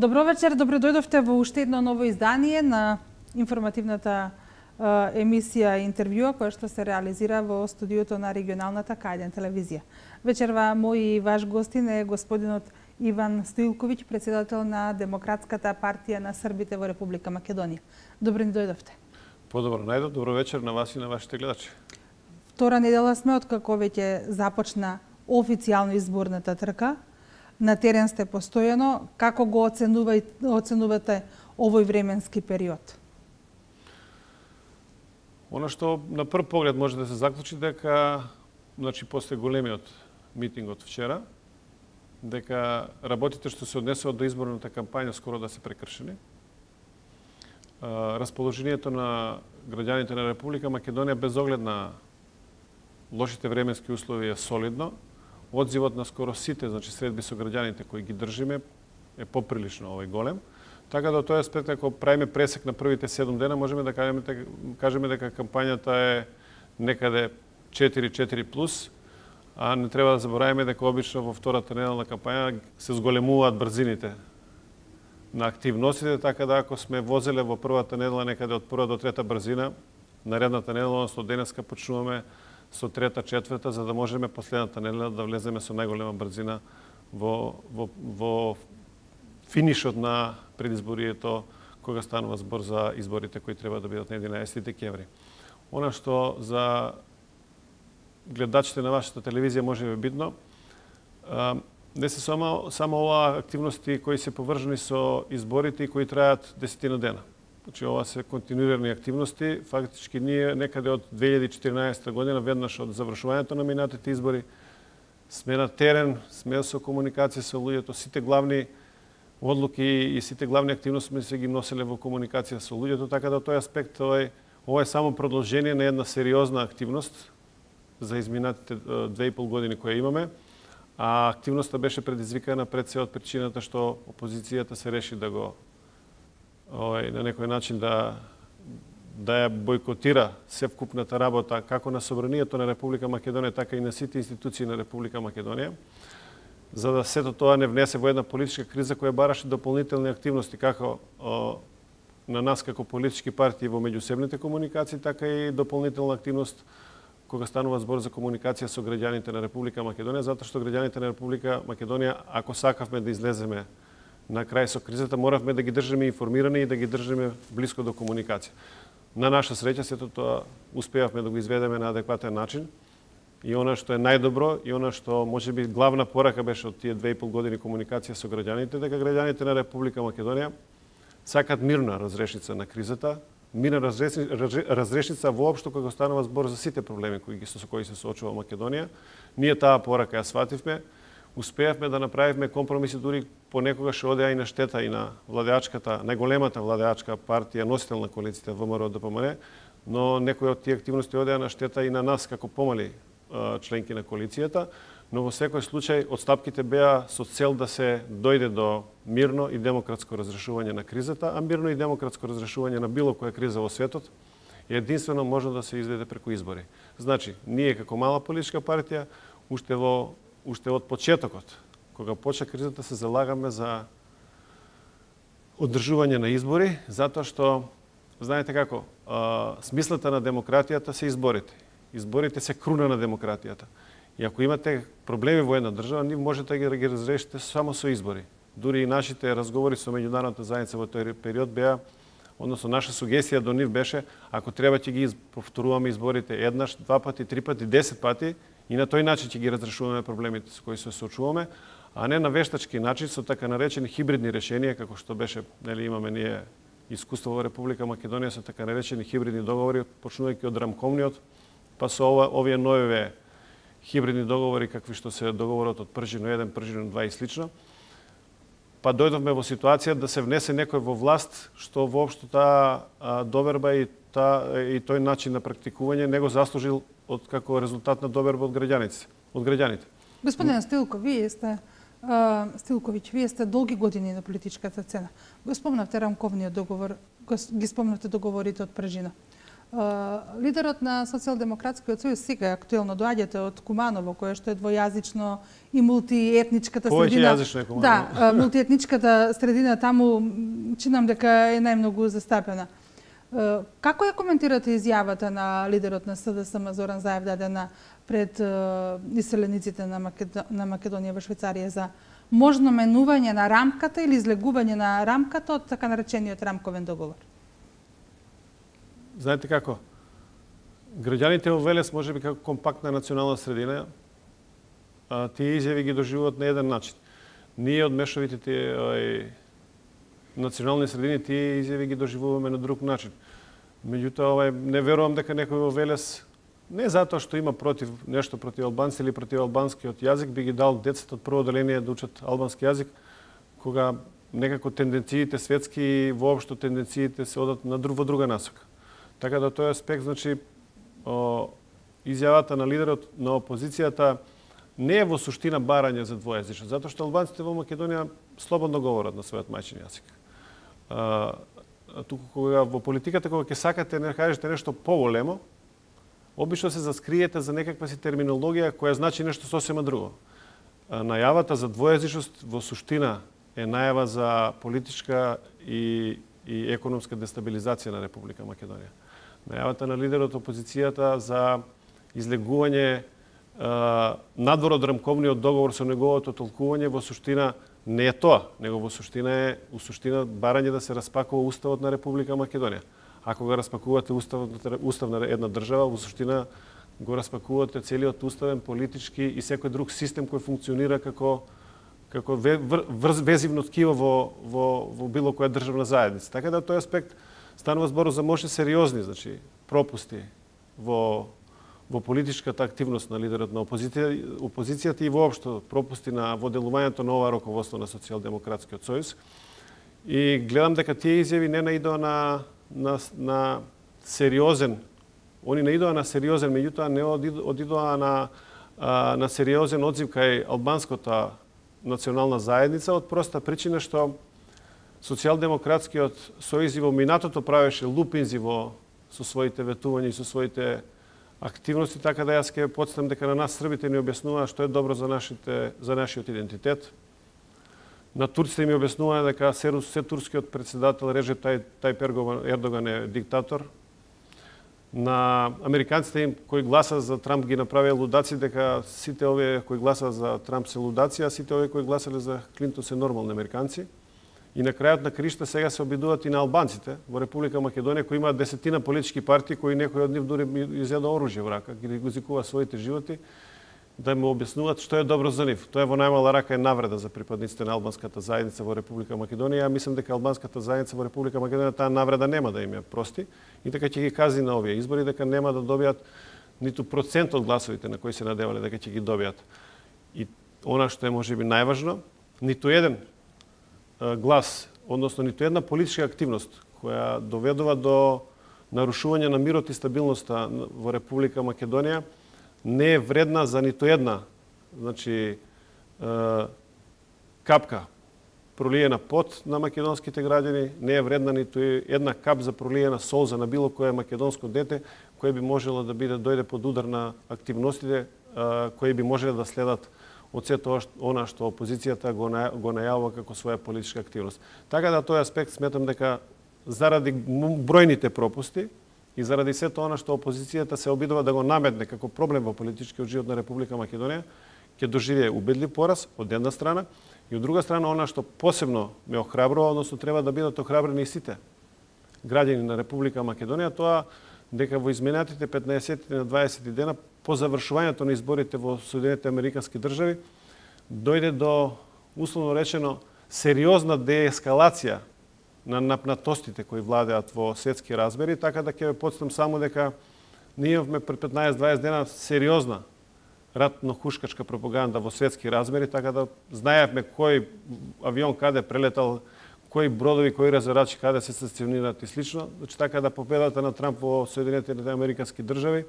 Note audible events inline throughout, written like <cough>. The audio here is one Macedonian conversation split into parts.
Добро вечер, добро дојдовте во уште едно ново издание на информативната емисија интервјуа која што се реализира во студиото на регионалната Кајден телевизија. Вечерва мој и ваш гостин е господинот Иван Стоилковиќ, председател на Демократската партија на Србите во Република Македонија. Добро ни дојдовте. Подобро најдо, добро вечер на вас и на вашите гледачи. Втора недела сме откако веќе започна официјално изборната трка. На терен сте постојано. Како го оценувате овој временски период? Оно што на прв поглед може да се заклучи дека значи после големиот митинг од вчера дека работите што се однесуваат до изборната кампања скоро да се прекршени. Расположението на граѓаните на Република Македонија без оглед на лошите временски услови е солидно. Одзивот на скоро сите, значи средби со граѓаните кои ги држиме, е поприлично овој голем. Така да тој аспект, ако правиме пресек на првите 7 дена, можеме да кажеме, така, кажеме дека кампањата е некаде 4-4 плюс, а не треба да забораваме дека обично во втората неделна кампања се зголемуваат брзините на активностите, така да ако сме возеле во првата недела некаде од прва до трета брзина, наредната недела, односно денеска почнуваме со трета, четврта, за да можеме последната недела да влеземе со најголема брзина во, во, во финишот на предизборието кога станува збор за изборите кои треба да бидат на 11 декември. Она што за гледачите на вашата телевизија може би бидно, не се само, само ова активности кои се повржени со изборите и кои трајат десетина дена. Значи, ова се континуирани активности. Фактички ние некаде од 2014 година, веднаш од завршувањето на минатите избори, сме на терен, сме со комуникација со луѓето, сите главни одлуки и сите главни активности сме се ги носеле во комуникација со луѓето, така да тој аспект овој ова е само продолжение на една сериозна активност за изминатите две и пол години која имаме, а активноста беше предизвикана пред се од причината што опозицијата се реши да го овој на некој начин да да ја бойкотира севкупната работа како на собранието на Република Македонија, така и на сите институции на Република Македонија за да сето тоа не внесе во една политичка криза која бараше дополнителни активности како о, на нас како политички партии во меѓусебните комуникации, така и дополнителна активност кога станува збор за комуникација со граѓаните на Република Македонија, затоа што граѓаните на Република Македонија, ако сакавме да излеземе на крај со кризата, моравме да ги држиме информирани и да ги држиме близко до комуникација. На наша среќа, сето тоа успеавме да го изведеме на адекватен начин и она што е најдобро и она што може би главна порака беше од тие две и пол години комуникација со граѓаните, дека граѓаните на Република Македонија сакат мирна разрешница на кризата, мирна разрешница воопшто кога станува збор за сите проблеми кои ги со кои се соочува Македонија. Ние таа порака ја свативме, успеавме да направивме компромиси дури понекогаш одеа и на штета и на владеачката, најголемата владеачка партија, носител на коалицијата ВМРО ДПМН, но некои од тие активности одеа на штета и на нас како помали членки на коалицијата, но во секој случај одстапките беа со цел да се дојде до мирно и демократско разрешување на кризата, а мирно и демократско разрешување на било која криза во светот единствено може да се изведе преку избори. Значи, ние како мала политичка партија уште во уште од почетокот, кога почна кризата, да се залагаме за одржување на избори, затоа што знаете како, а, смислата на демократијата се изборите изборите се круна на демократијата. И ако имате проблеми во една држава, нив можете да ги разрешите само со избори. Дури и нашите разговори со меѓународната заедница во тој период беа односно наша сугестија до нив беше ако треба ќе ги повторуваме изборите еднаш, два пати, три пати, десет пати и на тој начин ќе ги разрешуваме проблемите со кои се соочуваме, а не на вештачки начин со така наречени хибридни решенија како што беше, нели имаме ние искуство во Република Македонија со така наречени хибридни договори, почнувајќи од рамковниот па со ова, овие нови хибридни договори, какви што се договорот од Пржино 1, Пржино 2 и слично, па дојдовме во ситуација да се внесе некој во власт што воопшто таа доверба и та и тој начин на практикување не го заслужил од како резултат на доверба од граѓаните. Од граѓаните. Господин Стилко, вие сте Стилковиќ, вие сте долги години на политичката цена. Го спомнавте рамковниот договор, ги спомнавте договорите од Пржина. Лидерот на Социјалдемократскиот сојуз сега актуелно доаѓате од Куманово, кое што е двојазично и мултиетничката средина. Е Куманово. Да, мултиетничката средина таму чинам дека е најмногу застапена. Како ја коментирате изјавата на лидерот на СДСМ Зоран Заев дадена пред иселениците на, на Македонија во Швейцарија за можно менување на рамката или излегување на рамката од така наречениот рамковен договор? Знаете како? Граѓаните во Велес може би како компактна национална средина, а, тие изјави ги доживуваат на еден начин. Ние од мешовите тие национални средини тие изјави ги доживуваме на друг начин. Меѓутоа, овај, не верувам дека некој во Велес не затоа што има против нешто против албанци или против албанскиот јазик, би ги дал децата од прво одделение да учат албански јазик, кога некако тенденциите светски и воопшто тенденциите се одат на друг, во друга насока. Така да тој аспект, значи, о, изјавата на лидерот на опозицијата не е во суштина барање за двојазичност, затоа што албанците во Македонија слободно говорат на својот мајчин јазик. А, туку кога во политиката кога ќе сакате не кажете нешто поголемо, обично се заскриете за некаква си терминологија која значи нешто сосема друго. Најавата за двојазичност во суштина е најава за политичка и, и економска дестабилизација на Република Македонија. Најавата на лидерот опозицијата за излегување надвор од рамковниот договор со неговото толкување во суштина не е тоа, него во суштина е у суштина барање да се распакува уставот на Република Македонија ако го распакувате уставот устав на една држава, во суштина го распакувате целиот уставен, политички и секој друг систем кој функционира како како врз, везивно ткиво во, во, во било која државна заедница. Така да тој аспект станува збор за може сериозни значи, пропусти во, во политичката активност на лидерот на опозиција, опозицијата и воопшто пропусти на во делувањето на ова раководство на Социјалдемократскиот сојуз. И гледам дека тие изјави не наидоа на на, на сериозен, они не идоа на сериозен, меѓутоа не одидоа на, на сериозен одзив кај албанската национална заедница од проста причина што социјалдемократскиот сојуз во минатото правеше лупинзи во со своите ветувања и со своите активности, така да јас ќе подстам дека на нас србите ни објаснуваа што е добро за нашите за нашиот идентитет, На турците ми објаснува дека се, се турскиот председател Режеп тај, тај Ердоган е диктатор. На американците им кои гласа за Трамп ги направија лудаци дека сите овие кои гласа за Трамп се лудаци, а сите овие кои гласале за Клинтон се нормални американци. И на крајот на кришта сега се обидуваат и на албанците во Република Македонија кои имаат десетина политички партии кои некои од нив дури изеда оружје во рака, ги ризикува своите животи да му објаснуваат што е добро за нив. Тоа е во најмала рака е навреда за припадниците на албанската заедница во Република Македонија. Ја мислам дека албанската заедница во Република Македонија таа навреда нема да им ја прости и дека ќе ги кази на овие избори дека нема да добијат ниту процент од гласовите на кои се надевале дека ќе ги добијат. И она што е можеби најважно, ниту еден глас, односно ниту една политичка активност која доведува до нарушување на мирот и стабилноста во Република Македонија не е вредна за ниту една значи, капка пролиена пот на македонските граѓани, не е вредна ниту една кап за пролиена солза на било кое македонско дете, кое би можело да биде дојде под удар на активностите кои би можеле да следат од се тоа она што опозицијата го, на, го најавува како своја политичка активност. Така да тој аспект сметам дека заради бројните пропусти, И заради сето она што опозицијата се обидува да го наметне како проблем во политичкиот живот на Република Македонија, ќе доживее убедлив пораз од една страна и од друга страна она што посебно ме охрабрува, односно треба да бидат охрабрени сите граѓани на Република Македонија, тоа дека во изминатите 15 на 20 дена по завршувањето на изборите во Соединените Американски држави дојде до условно речено сериозна деескалација на напнатостите кои владеат во светски размери, така да ќе ве подстам само дека ние имавме пред 15-20 дена сериозна ратно-хушкачка пропаганда во светски размери, така да знаевме кој авион каде прелетал, кои бродови, кои разорачи каде се стационираат и слично. Значи така да победата на Трамп во Соединетите Американски држави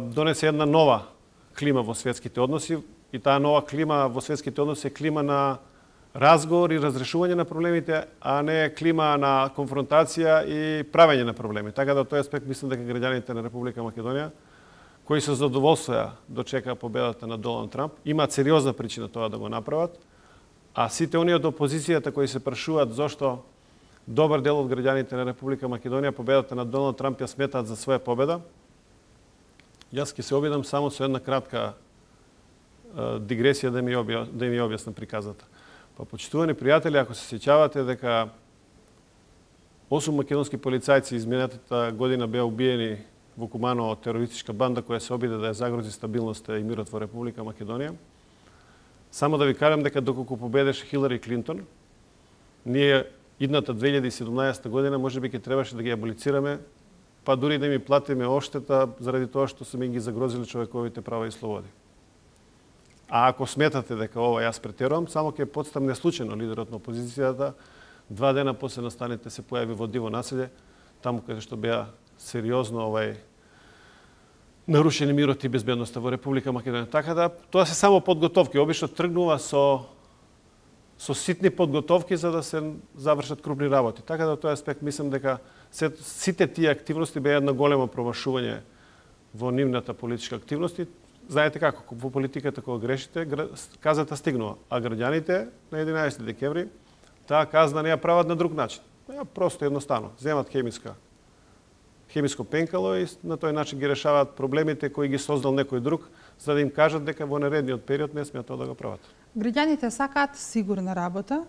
донесе една нова клима во светските односи и таа нова клима во светските односи е клима на разговор и разрешување на проблемите, а не клима на конфронтација и правење на проблеми. Така да тој аспект мислам дека граѓаните на Република Македонија кои со задоволство дочека победата на Доналд Трамп, имаат сериозна причина тоа да го направат, а сите оние од опозицијата кои се прашуваат зошто добар дел од граѓаните на Република Македонија победата на Доналд Трамп ја сметаат за своја победа, јас ќе се обидам само со една кратка дигресија да ми, обја, да ми објаснам приказата. Па, почитувани пријатели, ако се сеќавате дека 8 македонски полицајци изминатата година беа убиени во Кумано од терористичка банда која се обиде да ја загрози стабилноста и мирот во Република Македонија. Само да ви кажам дека доколку победеше Хилари Клинтон, ние идната 2017 година може би ќе требаше да ги аболицираме, па дури да ми платиме оштета заради тоа што се ми ги загрозили човековите права и слободи. А ако сметате дека ова јас претерувам, само ќе подстам неслучено лидерот на опозицијата, два дена после настаните се појави во Диво населје, таму каде што беа сериозно овај нарушени мирот и безбедноста во Република Македонија. Така да тоа се само подготовки, обично тргнува со со ситни подготовки за да се завршат крупни работи. Така да тој аспект мислам дека сите тие активности беа едно големо промашување во нивната политичка активности знаете како, во политиката кога грешите, казата стигнува, а граѓаните на 11 декември таа казна не ја прават на друг начин. Ја просто едноставно, земат хемиска хемиско пенкало и на тој начин ги решаваат проблемите кои ги создал некој друг, за да им кажат дека во наредниот период не смеат тоа да го прават. Граѓаните сакаат сигурна работа,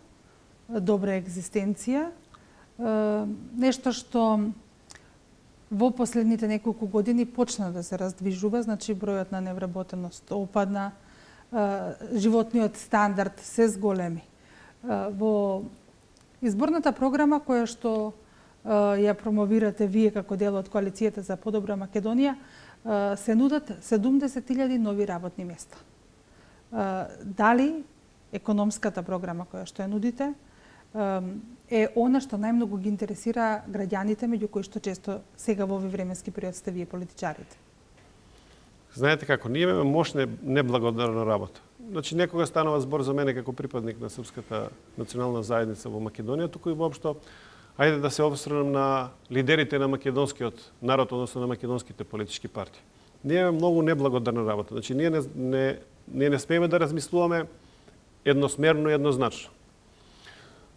добра екзистенција, нешто што во последните неколку години почна да се раздвижува, значи бројот на невработеност опадна, животниот стандард се зголеми. Во изборната програма која што ја промовирате вие како дел од коалицијата за подобра Македонија, се нудат 70.000 нови работни места. Дали економската програма која што ја нудите е она што најмногу ги интересира граѓаните, меѓу кои што често сега во овој временски период сте вие политичарите? Знаете како, ние имаме мощна неблагодарна работа. Значи, некога станува збор за мене како припадник на Српската национална заедница во Македонија, туку и воопшто, ајде да се обстрнам на лидерите на македонскиот народ, односно на македонските политички партии. Ние имаме многу неблагодарна работа. Значи, ние не, не, ние не смееме да размислуваме едносмерно и еднозначно.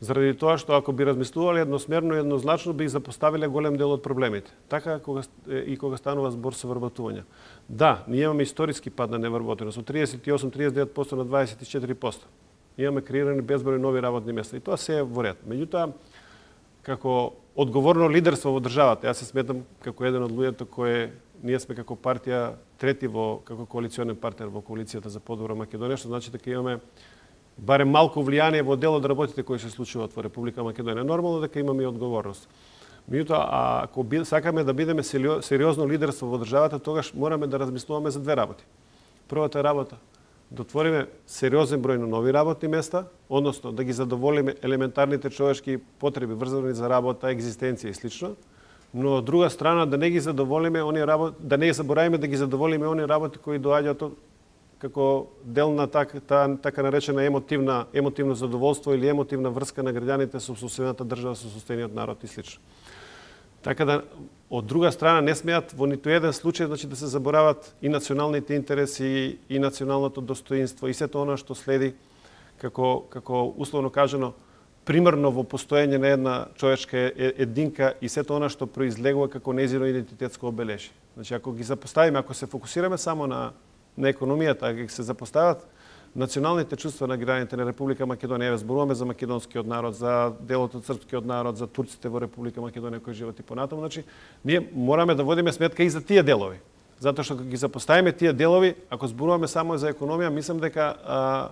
Заради тоа што ако би размислувале едносмерно и еднозначно би запоставиле голем дел од проблемите. Така кога и кога станува збор со вработување. Да, ние имаме историски пад на невработеност од 38-39% на 24%. Имаме креирани безброј нови работни места и тоа се е во ред. Меѓутоа, како одговорно лидерство во државата, јас се сметам како еден од луѓето кои ние сме како партија трети во како коалиционен партнер во коалицијата за подобра Македонија, што значи дека имаме барем малку влијание во дел од работите кои се случуваат во Република Македонија. Нормално дека имаме и одговорност. Меѓутоа, ако сакаме да бидеме сериозно лидерство во државата, тогаш мораме да размислуваме за две работи. Првата работа да отвориме сериозен број на нови работни места, односно да ги задоволиме елементарните човешки потреби врзани за работа, екзистенција и слично, но од друга страна да не ги задоволиме оние работи, да не заборавиме да ги задоволиме оние работи кои доаѓаат како дел на така, та, така наречена емотивна, емотивно задоволство или емотивна врска на граѓаните со соседната држава, со состојниот народ и слично. Така да, од друга страна, не смеат во ниту еден случај значи, да се заборават и националните интереси, и националното достоинство, и сето она што следи, како, како условно кажано, примерно во постоење на една човечка единка и сето она што произлегува како незино идентитетско обележи. Значи, ако ги запоставиме, ако се фокусираме само на на економијата, ако се запостават националните чувства на граѓаните на Република Македонија, зборуваме за македонскиот народ, за делот од српскиот народ, за турците во Република Македонија кои живеат и понатаму, значи ние мораме да водиме сметка и за тие делови. Затоа што ги запоставиме тие делови, ако зборуваме само за економија, мислам дека а,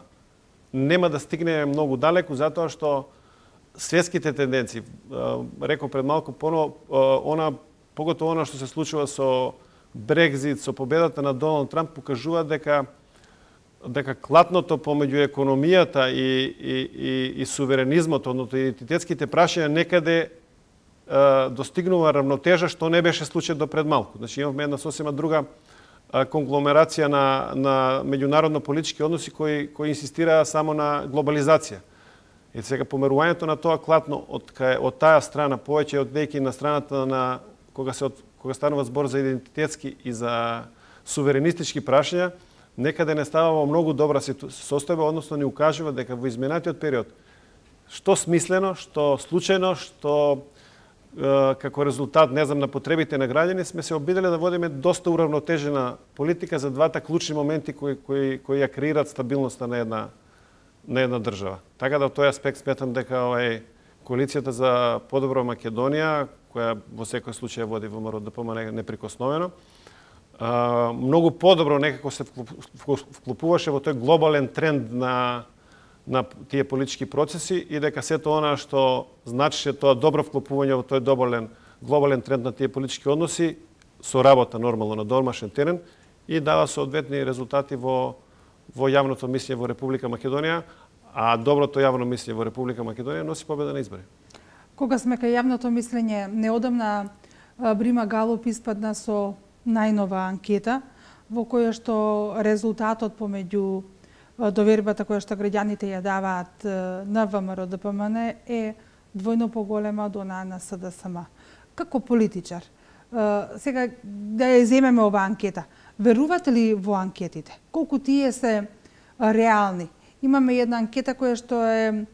нема да стигнеме многу далеку, затоа што светските тенденции, реков пред малку поно, она поготово она што се случува со Брекзит, со победата на Доналд Трамп покажува дека дека клатното помеѓу економијата и, и, и, и суверенизмот, одnosno идентитетските прашања некаде е, достигнува равнотежа што не беше случај до пред малку. Значи имавме една сосема друга е, конгломерација на, на меѓународно политички односи кои, кои инсистираа само на глобализација. И сега померувањето на тоа клатно од кај од таа страна повеќе од веќе на страната на кога се од, кога станува збор за идентитетски и за суверенистички прашања, некаде не става во многу добра состојба, односно ни укажува дека во изминатиот период што смислено, што случајно, што како резултат, не знам, на потребите на граѓани, сме се обиделе да водиме доста уравнотежена политика за двата клучни моменти кои, кои, кои ја креираат стабилноста на една, на една држава. Така да, тој аспект сметам дека овај коалицијата за подобро Македонија, која во секој случај води ВМРО ДПМ неприкосновено, многу подобро некако се вклопуваше во тој глобален тренд на на тие политички процеси и дека сето она што значише тоа добро вклопување во тој доболен глобален тренд на тие политички односи со работа нормално на домашен терен и дава соодветни резултати во во јавното мислење во Република Македонија, а доброто јавно мислење во Република Македонија носи победа на избори. Кога сме кај јавното мислење, неодамна Брима Галоп испадна со најнова анкета во која што резултатот помеѓу довербата која што граѓаните ја даваат на ВМРО ДПМН е двојно поголема од она на СДСМ. Како политичар, сега да ја земеме ова анкета, верувате ли во анкетите? Колку тие се реални? Имаме една анкета која што е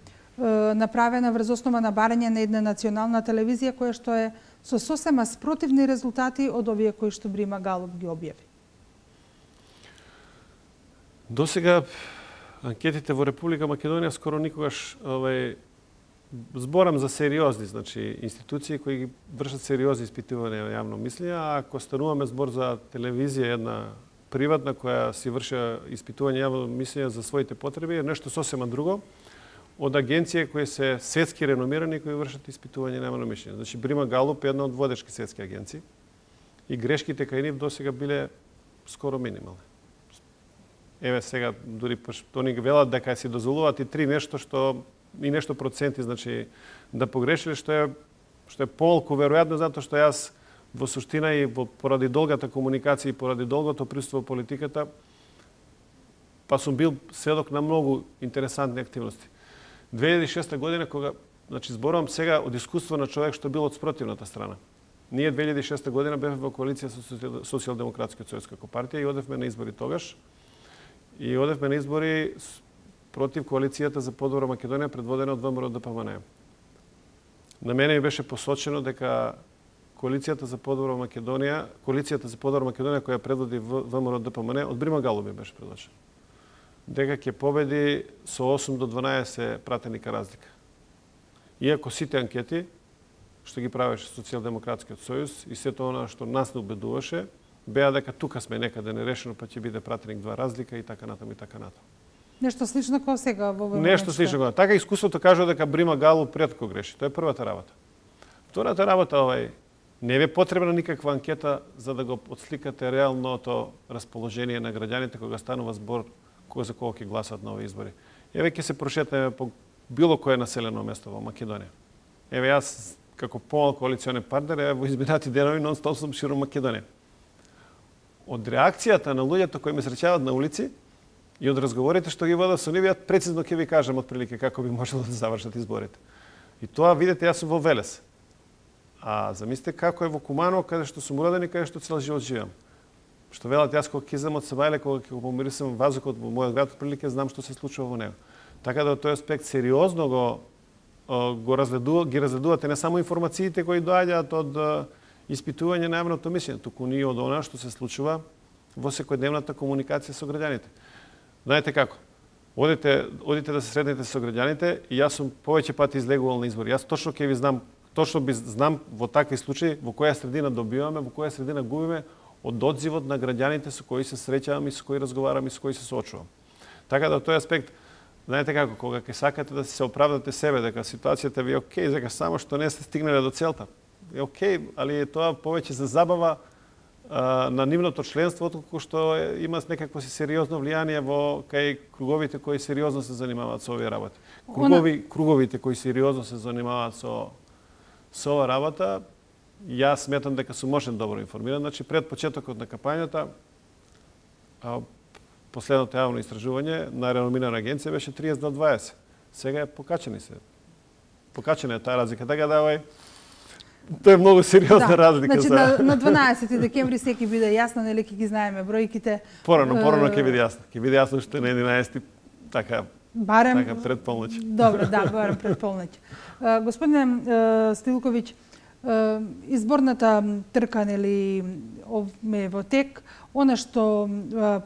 направена врз основа на барање на една национална телевизија која што е со сосема спротивни резултати од овие кои што Брима Галуп ги објави. До сега анкетите во Република Македонија скоро никогаш овај зборам за сериозни, значи институции кои ги вршат сериозни испитувања на јавно мислење, а ако стануваме збор за телевизија една приватна која си врши испитување јавно мислење за своите потреби е нешто сосема друго од агенции кои се светски реномирани кои вршат испитување на јавно. Значи Брима Галуп е една од водечки светски агенции и грешките кај нив досега биле скоро минимални еве сега дури они велат дека си дозволуваат и три нешто што и нешто проценти значи да погрешиле што е што е полку веројатно затоа што јас во суштина и во поради долгата комуникација и поради долгото присуство во политиката па сум бил сведок на многу интересантни активности. 2006 година кога значи зборувам сега од искуство на човек што бил од спротивната страна. Ние 2006 година бевме во коалиција со Социјалдемократскиот сојуз како партија и одевме на избори тогаш и одевме на избори против коалицијата за подобра Македонија предводена од ВМРО ДПМН. На мене ми беше посочено дека коалицијата за подобра Македонија, коалицијата за подобра Македонија која предводи ВМРО ДПМН од Брима Галуби беше предложена. Дека ќе победи со 8 до 12 пратеника разлика. Иако сите анкети што ги правеше Социјалдемократскиот сојуз и сето она што нас не убедуваше, беа дека тука сме некаде нерешено, па ќе биде пратеник два разлика и така натаму и така натаму. Нешто слично како сега во време. Нешто слично како. Така искуството кажува дека Брима Галу претко греши. Тоа е првата работа. Втората работа овај не е потребна никаква анкета за да го отсликате реалното расположение на граѓаните кога станува збор кога за кого ќе гласат на овие избори. Еве ќе се прошетаме по било кое населено место во Македонија. Еве јас како помал коалиционен партнер, еве во изминати денови нон-стоп сум широм Македонија од реакцијата на луѓето кои ме среќаваат на улици и од разговорите што ги водат со нив, прецизно ќе ви кажам прилike како би можело да завршат изборите. И тоа, видете, јас сум во Велес. А замислете како е во Куманово, каде што сум роден и каде што цел живот живеам. Што велат јас кога кизам од Сабајле, кога ќе го помирисам вазокот во мојот град, прилике знам што се случува во него. Така да тој аспект сериозно го го разгледува, ги разгледувате не само информациите кои доаѓаат од испитување на јавното мислење, туку и од она што се случува во секојдневната комуникација со граѓаните. Знаете како? Одите, одите да се среднете со граѓаните и јас сум повеќе пати излегувал на избори. Јас точно ќе ви знам, точно би знам во такви случаи во која средина добиваме, во која средина губиме од одзивот на граѓаните со кои се среќавам и со кои разговарам и со кои се соочувам. Така да тој аспект Знаете како, кога ќе сакате да се оправдате себе, дека ситуацијата ви е окей, дека само што не сте стигнале до целта, е окей, али е тоа повеќе за забава а, на нивното членство, отколку што има некакво си сериозно влијание во кај круговите кои сериозно се занимаваат со овие работи. Кругови, круговите кои сериозно се занимаваат со со ова работа, јас сметам дека сум можен добро информиран. Значи, пред почетокот на кампањата, последното јавно истражување на реномирана агенција беше 30 до 20. Сега е покачени се. Покачена е таа разлика. Така да, овај, Тоа е многу сериозна да. разлика. Значи, за... на, на 12 декември се ќе биде јасно, нели ќе ги знаеме бројките. Порано, порано ќе биде јасно. Ќе биде јасно што на 11 така Барем така пред полноќ. Добро, да, барем пред полноќ. Господине Стилковиќ, изборната трка нели овме во тек, она што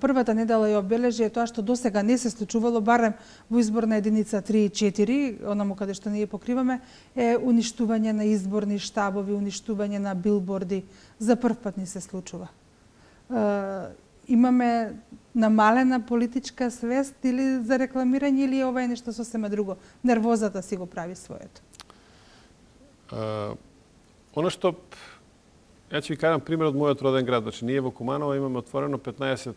првата недела ја обележи е тоа што досега не се случувало барем во изборна единица 3 и 4, онаму каде што ние покриваме, е уништување на изборни штабови, уништување на билборди. За прв пат се случува. Имаме намалена политичка свест или за рекламирање или ова е нешто сосема друго? Нервозата си го прави своето. Оно што Ја ќе ви кажам пример од мојот роден град. Значи, ние во Куманово имаме отворено 15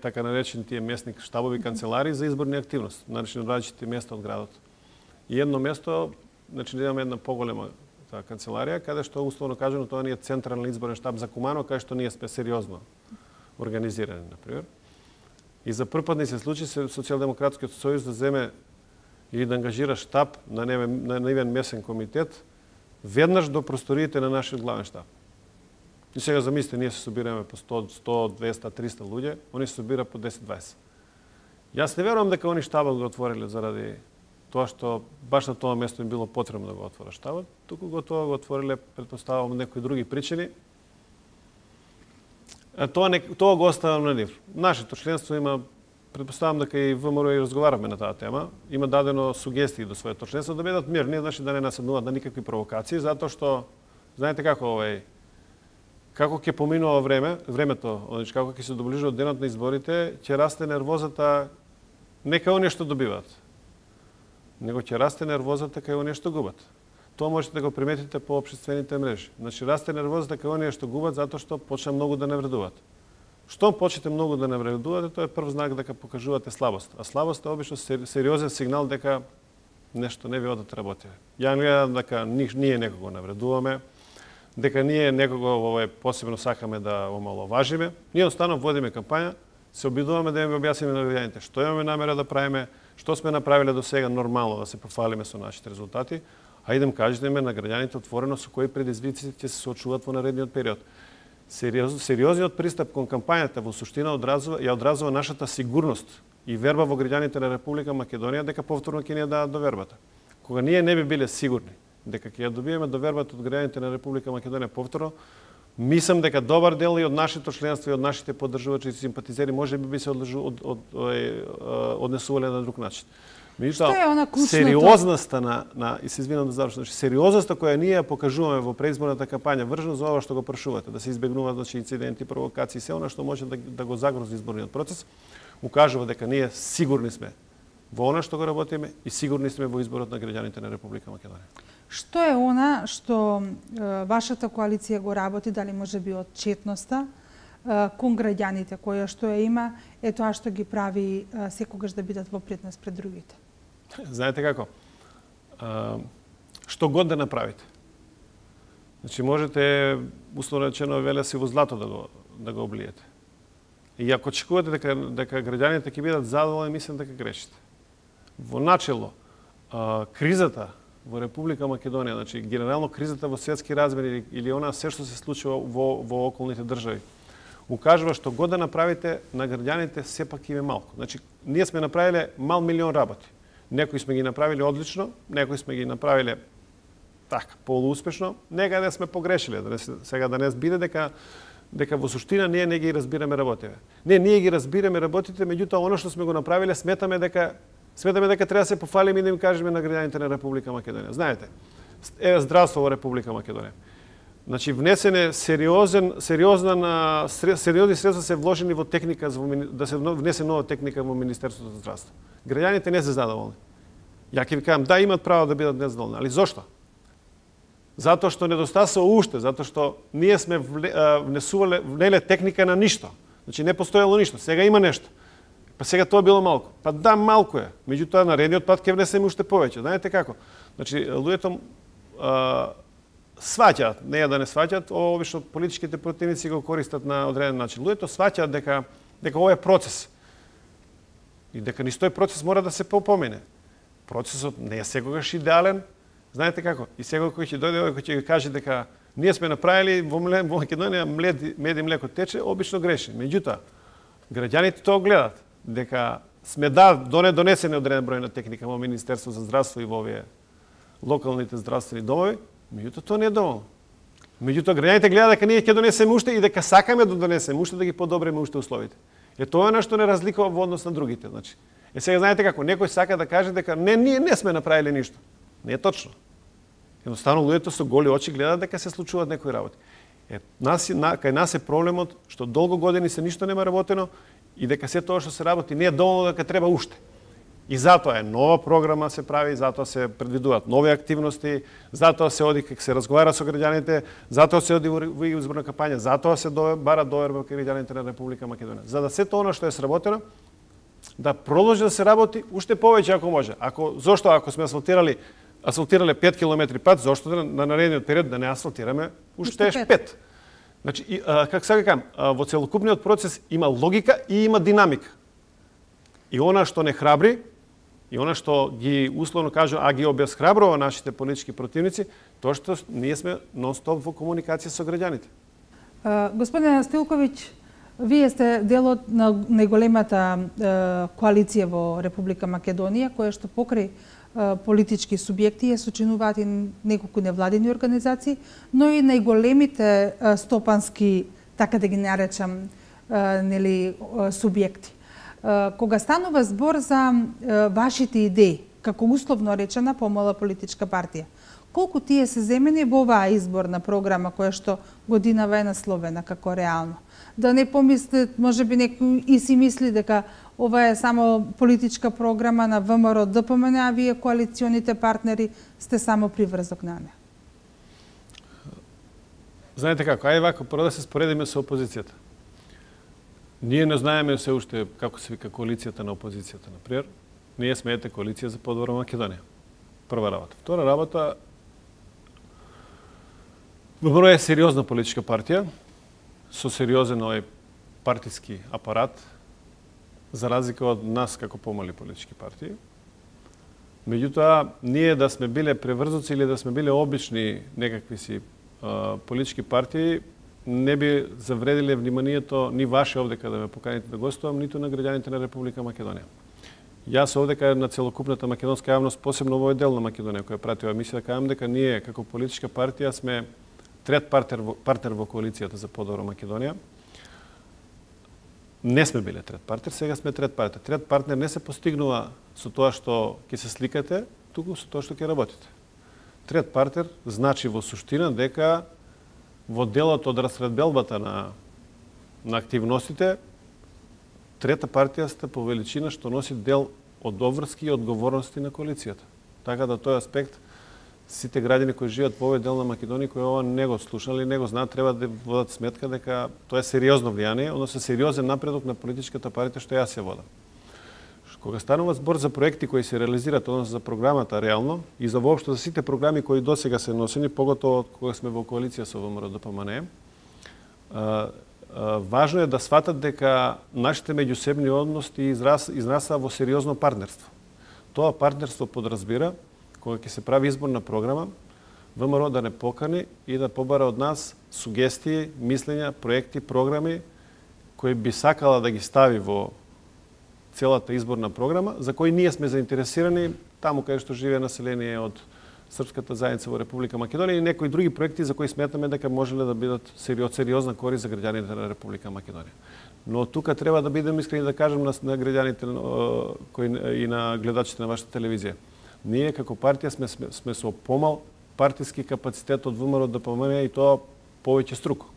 така наречени тие местни штабови канцелари за изборни активност, значи на различити места од градот. И едно место, значи да имаме една поголема таа канцеларија, каде што условно кажано тоа ни е централен изборен штаб за Куманово, каде што ние сме сериозно организирани, например. И за прв пат ни се случи Социјалдемократскиот сојуз да земе или да ангажира штаб на нивен месен комитет веднаш до просториите на нашиот главен штаб. И сега замислите, ние се собираме по 100, 100, 200, 300 луѓе, они се собира по 10-20. Јас не верувам дека они штабот го отвориле заради тоа што баш на тоа место им било потребно да го отвора штабот, туку го тоа го отвориле, предпоставувам, некои други причини. А тоа, не, тоа го оставам на нив. Нашето членство има предпоставам дека и ВМРО и разговараме на таа тема, има дадено сугестии до своето членство да бидат мирни, значи да не наседнуваат на никакви провокации, затоа што знаете како овој како ќе поминува време, времето, значи како ќе се доближува денот на изборите, ќе расте нервозата не кај оние што добиваат, него ќе расте нервозата кај оние што губат. Тоа можете да го приметите по општествените мрежи. Значи расте нервозата кај оние што губат затоа што почна многу да не вредуваат. Штом почнете многу да не вредувате, тоа е прв знак дека покажувате слабост. А слабост е обично сериозен сигнал дека нешто не ви одат работи. Ја гледам дека ние некого навредуваме, дека ние некого овој посебно сакаме да омаловажиме. Ние останов водиме кампања, се обидуваме да им објасниме на граѓаните што имаме намера да правиме, што сме направиле до сега нормално да се пофалиме со нашите резултати, а идем кажеме на граѓаните отворено со кои предизвици ќе се соочуваат во наредниот период. Сериоз, сериозниот пристап кон кампањата во суштина одразува, ја одразува нашата сигурност и верба во граѓаните на Република Македонија дека повторно ќе ни ја дадат довербата. Кога ние не би биле сигурни дека ќе ја добиеме довербата од граѓаните на Република Македонија повторно, мислам дека добар дел и од нашето членство и од нашите поддржувачи и симпатизери може би би се одлежу, од, од, од, однесувале на друг начин. Меѓутоа, е она клучното? сериозноста на, на и се извинам да завршам, значи сериозноста која ние ја покажуваме во преизборната кампања вржно за ова што го прашувате, да се избегнуваат значи инциденти, провокации, се она што може да, да го загрози изборниот процес, укажува дека ние сигурни сме во она што го работиме и сигурни сме во изборот на граѓаните на Република Македонија. Што е она што е, вашата коалиција го работи, дали може би отчетноста кон граѓаните која што ја има, е тоа што ги прави секогаш да бидат во предност пред другите? <laughs> Знаете како? А, што год да направите. Значи можете условно речено веле си во злато да го да го облиете. И ако очекувате дека дека граѓаните ќе бидат задоволни, мислам дека грешите. Во начело, а, кризата во Република Македонија, значи генерално кризата во светски размери или, она се што се случува во, во околните држави, укажува што год да направите на граѓаните сепак им е малку. Значи, ние сме направиле мал милион работи. Некои сме ги направиле одлично, некои сме ги направиле така, полууспешно, некаде сме погрешиле, да не, да сега да не биде дека дека во суштина ние не ги разбираме работите. Не, ние ги разбираме работите, меѓутоа оно што сме го направиле сметаме дека сметаме дека треба да се пофалиме и да им кажеме на граѓаните на Република Македонија. Знаете, е здравство во Република Македонија. Значи е сериозен сериозна на сериозни средства се вложени во техника за да се внесе нова техника во Министерството за здравство. Граѓаните не се задоволни. Ја ќе ви кажам, да имат право да бидат незадоволни, али зошто? Затоа што недостасува уште, затоа што ние сме внесувале внеле техника на ништо. Значи не постоело ништо, сега има нешто. Па сега тоа било малку. Па да, малку е. Меѓутоа, наредниот пат ќе внесеме уште повеќе. Знаете како? Значи, луѓето сваќаат, не е да не сваќаат, што политичките противници го користат на одреден начин. Луѓето сваќаат дека дека ова е процес. И дека низ тој процес мора да се попомене. процесот не е секогаш идеален. Знаете како? И секој кој ќе дојде кој ќе каже дека ние сме направили во, во Македонија млед, мед и млеко тече, обично греши. Меѓутоа, граѓаните тоа гледат дека сме да доне донесени одреден број на техника во Министерство за здравство и во овие локалните здравствени домови, меѓутоа тоа не е доволно. Меѓутоа граѓаните гледаат дека ние ќе донесеме уште и дека сакаме да донесеме уште да ги подобриме уште условите. Е тоа е нешто не разликува во однос на другите, значи. Е сега знаете како некој сака да каже дека не ние не сме направиле ништо. Не е точно. Едноставно луѓето со голи очи гледаат дека се случуваат некои работи. Е, нас, на, кај нас е проблемот што долго години се ништо нема работено и дека се тоа што се работи не е доволно дека треба уште. И затоа е нова програма се прави, затоа се предвидуваат нови активности, затоа се оди како се разговара со граѓаните, затоа се оди во изборна кампања, затоа се до, бара доверба кај граѓаните на Република Македонија. За да се тоа што е сработено, да продолжи да се работи уште повеќе ако може. Ако зошто ако сме асфалтирали асфалтирале 5 км пат, зошто да на наредниот период да не асфалтираме уште 5? Значи, и, а, как сега кажам, во целокупниот процес има логика и има динамика. И она што не храбри, И она што ги условно кажу, а ги обесхрабрува нашите политички противници, тоа што ние сме нон-стоп во комуникација со граѓаните. Господине Стилковиќ, вие сте дел од на најголемата коалиција во Република Македонија, која што покри политички субјекти ја сочинуваат и неколку невладени организации, но и најголемите стопански, така да ги наречам, нели, субјекти кога станува збор за вашите идеи, како условно речена помала политичка партија, колку тие се земени во оваа изборна програма која што годинава е насловена како реално? Да не помислят, може би некој и си мисли дека ова е само политичка програма на ВМРО ДПМН, а вие коалиционите партнери сте само приврзок на неа. Знаете како, ајде вако, прво да се споредиме со опозицијата. Ние не знаеме се уште како се вика коалицијата на опозицијата, например. Ние сме ете коалиција за подобра Македонија. Прва работа. Втора работа, ВМРО е сериозна политичка партија, со сериозен овој партиски апарат, за разлика од нас како помали политички партии. Меѓутоа, ние да сме биле преврзоци или да сме биле обични некакви си а, политички партии, не би завредиле вниманието ни ваше овде каде ме поканите да гостувам, ниту на граѓаните на Република Македонија. Јас овде каде на целокупната македонска јавност, посебно овој дел на Македонија која прати ова мисија, да кажам дека ние како политичка партија сме трет партнер во, партнер во коалицијата за подобро Македонија. Не сме биле трет партнер, сега сме трет партнер. Трет партнер не се постигнува со тоа што ќе се сликате, туку со тоа што ќе работите. Трет партнер значи во суштина дека во делот од расредбелбата на, на активностите, трета партија сте по величина што носи дел од обврски и одговорности на коалицијата. Така да тој аспект сите граѓани кои живеат во овој дел на Македонија кои ова не го слушнале, не го знаат, треба да водат сметка дека тоа е сериозно влијание, односно сериозен напредок на политичката партија што јас ја водам. Кога станува збор за проекти кои се реализираат, односно за програмата реално и за воопшто за сите програми кои досега се носени, поготово кога сме во коалиција со ВМРО-ДПМНЕ. важно е да сватат дека нашите меѓусебни односи израс, израса во сериозно партнерство. Тоа партнерство подразбира кога ќе се прави изборна програма, ВМРО да не покани и да побара од нас сугестии, мислења, проекти, програми кои би сакала да ги стави во целата изборна програма, за кои ние сме заинтересирани таму каде што живее население од Српската заедница во Република Македонија и некои други проекти за кои сметаме дека можеле да бидат сериоз, сериозна корист за граѓаните на Република Македонија. Но тука треба да бидем искрени да кажем на, на граѓаните кои и на гледачите на вашата телевизија. Ние како партија сме, сме, сме со помал партиски капацитет од ВМРО да помаме и тоа повеќе струко.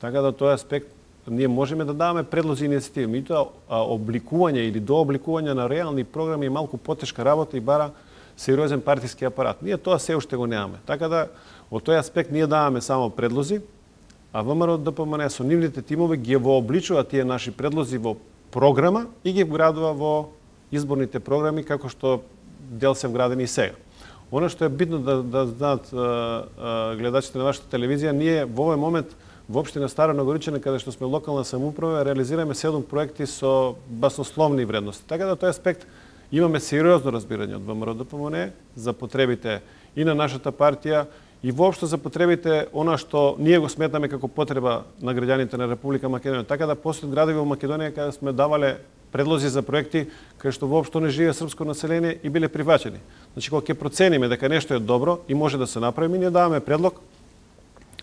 Така да тој аспект ние можеме да даваме предлози и инициативи, меѓутоа обликување или дообликување на реални програми е малку потешка работа и бара сериозен партиски апарат. Ние тоа се уште го немаме. Така да, во тој аспект ние даваме само предлози, а ВМРО ДПМН со нивните тимови ги вообличува тие наши предлози во програма и ги вградува во изборните програми како што дел се вградени и сега. Оно што е битно да, да знаат гледачите на вашата телевизија, ние во овој момент Во општина Стара Нагоричане, каде што сме локална самоуправа, реализираме седум проекти со баснословни вредности. Така да тој аспект Имаме сериозно разбирање од ВМРО да ДПМН за потребите и на нашата партија, и воопшто за потребите она што ние го сметаме како потреба на граѓаните на Република Македонија. Така да постојат градови во Македонија каде сме давале предлози за проекти кај што воопшто не живее српско население и биле прифаќени. Значи кога ќе процениме дека нешто е добро и може да се направи, ние даваме предлог,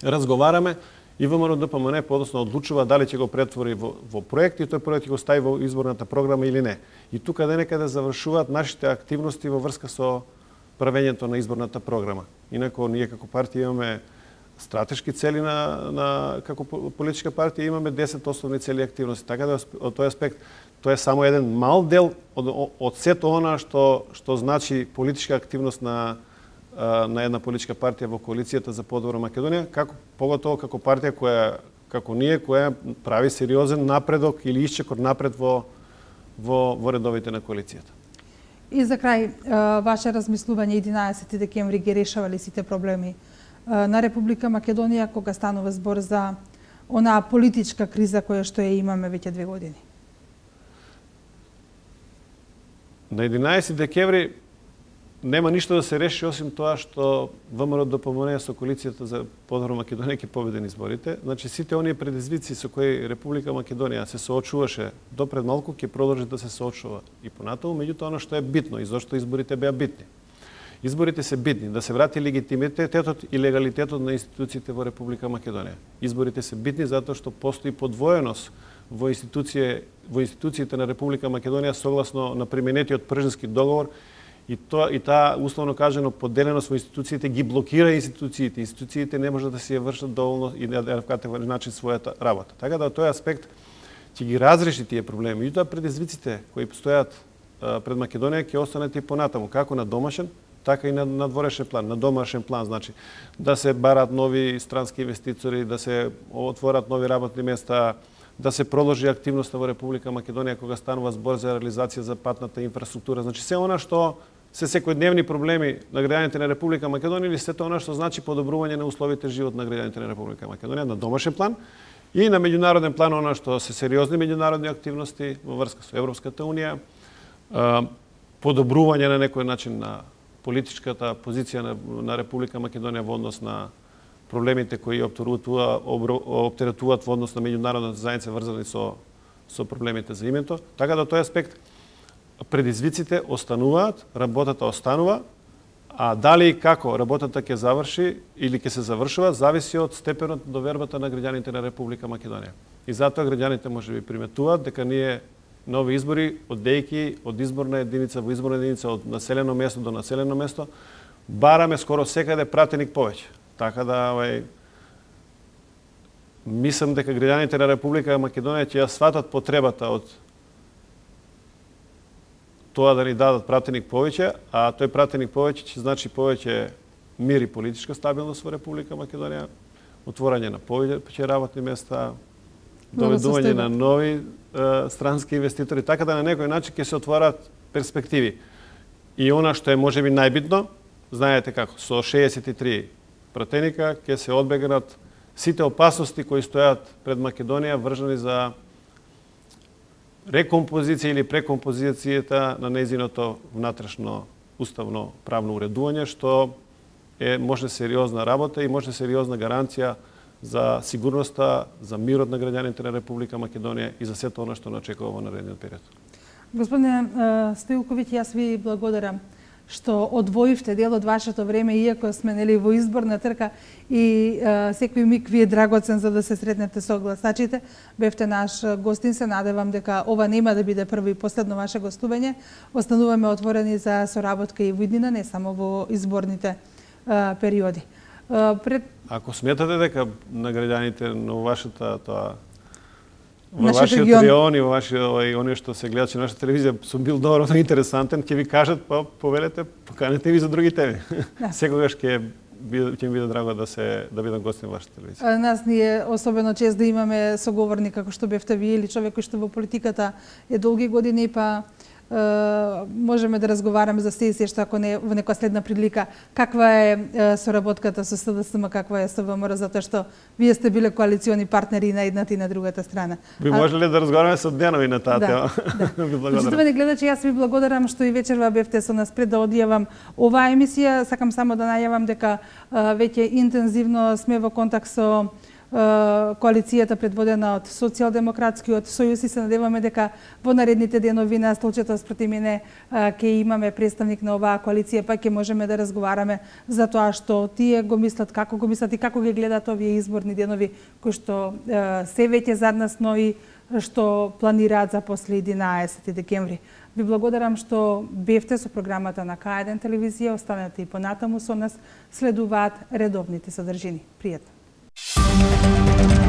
разговараме и ВМРО ДПМН подосно одлучува дали ќе го претвори во, во проект и тој проект ќе го стави во изборната програма или не. И тука денекаде да завршуваат нашите активности во врска со правењето на изборната програма. Инако ние како партија имаме стратешки цели на, на како политичка партија имаме 10 основни цели и активности. Така да од тој аспект тоа е само еден мал дел од, од сето она што што значи политичка активност на на една политичка партија во коалицијата за подобра Македонија, како поготово како партија која како ние која прави сериозен напредок или исчекор напред во во во редовите на коалицијата. И за крај, ваше размислување 11 декември ги решавали сите проблеми на Република Македонија кога станува збор за онаа политичка криза која што ја имаме веќе две години? На 11 декември нема ништо да се реши осим тоа што ВМРО да ДПМН со коалицијата за подобро Македонија ќе победи изборите. Значи сите оние предизвици со кои Република Македонија се соочуваше до пред малку ќе продолжи да се соочува и понатаму, меѓутоа она што е битно и зошто изборите беа битни. Изборите се битни да се врати легитимитетот и легалитетот на институциите во Република Македонија. Изборите се битни затоа што постои подвоеност во институције во институциите на Република Македонија согласно на применетиот Пржински договор и тоа и таа условно кажено поделеност во институциите ги блокира институциите. Институциите не можат да си ја вршат доволно и да, да на адекватен начин својата работа. Така да тој аспект ќе ги разреши тие проблеми. И тоа предизвиците кои постојат пред Македонија ќе останат и понатаму, како на домашен, така и на надворешен план, на домашен план, значи да се барат нови странски инвеститори, да се отворат нови работни места, да се продолжи активноста во Република Македонија кога станува збор за реализација за патната инфраструктура. Значи се она што се секојдневни проблеми на граѓаните на Република Македонија или сето она што значи подобрување на условите живот на граѓаните на Република Македонија на домашен план и на меѓународен план она што се сериозни меѓународни активности во врска со Европската унија, подобрување на некој начин на политичката позиција на, на Република Македонија во однос на проблемите кои оптеретуваат во однос на меѓународната заедница врзани со со проблемите за името. Така да тој аспект предизвиците остануваат, работата останува, а дали и како работата ќе заврши или ќе се завршува, зависи од степенот до на граѓаните на Република Македонија. И затоа граѓаните може би приметуваат дека ние нови избори, одејки од изборна единица во изборна единица, од населено место до населено место, бараме скоро секаде пратеник повеќе. Така да, овај, мислам дека граѓаните на Република Македонија ќе ја сватат потребата од тоа да ни дадат пратеник повеќе, а тој пратеник повеќе ќе значи повеќе мир и политичка стабилност во Република Македонија, отворање на повеќе работни места, доведување на нови е, странски инвеститори, така да на некој начин ќе се отворат перспективи. И она што е можеби најбитно, знаете како, со 63 пратеника ќе се одбегнат сите опасности кои стојат пред Македонија вржани за рекомпозиција или прекомпозицијата на незиното внатрешно уставно правно уредување, што е може сериозна работа и може сериозна гаранција за сигурноста, за мирот на граѓаните на Република Македонија и за сето она што начекува во наредниот период. Господине Стоилковиќ, јас ви благодарам што одвоивте дел од вашето време, иако сме нели во изборна трка и е, секој миг ви е драгоцен за да се сретнете со гласачите. Бевте наш гостин, се надевам дека ова нема да биде први и последно ваше гостување. Остануваме отворени за соработка и виднина, не само во изборните е, периоди. Е, пред... Ако сметате дека на граѓаните на вашата тоа во вашиот регион. регион и во вашиот овој оние што се гледат на нашата телевизија сум бил добро <laughs> интересантен, ќе ви кажат па повелете, поканете ви за други теми. <laughs> Да. Секогаш ќе ќе ми биде драго да се да бидам гостин во вашата телевизија. А, нас ни е особено чест да имаме соговорник како што бевте ви или човек кој што во политиката е долги години па можеме да разговараме за се и се што ако не во некоја следна прилика каква е соработката со СДСМ, каква е со ВМРО затоа што вие сте биле коалициони партнери на едната и на другата страна. Би можеле да разговараме со денови на таа да, тема. Да. <laughs> ви благодарам. Почитувани гледачи, јас ви благодарам што и вечерва бевте со нас пред да одјавам оваа емисија. Сакам само да најавам дека веќе интензивно сме во контакт со коалицијата предводена од Социјалдемократскиот сојуз и се надеваме дека во наредните денови на столчето спроти мене ќе имаме представник на оваа коалиција, па ќе можеме да разговараме за тоа што тие го мислат, како го мислат и како ги гледат овие изборни денови кои што се веќе зад нас, но и што планираат за после 11 декември. Ви благодарам што бевте со програмата на К1 телевизија, останете и понатаму со нас, следуваат редовните содржини. Пријатно. Música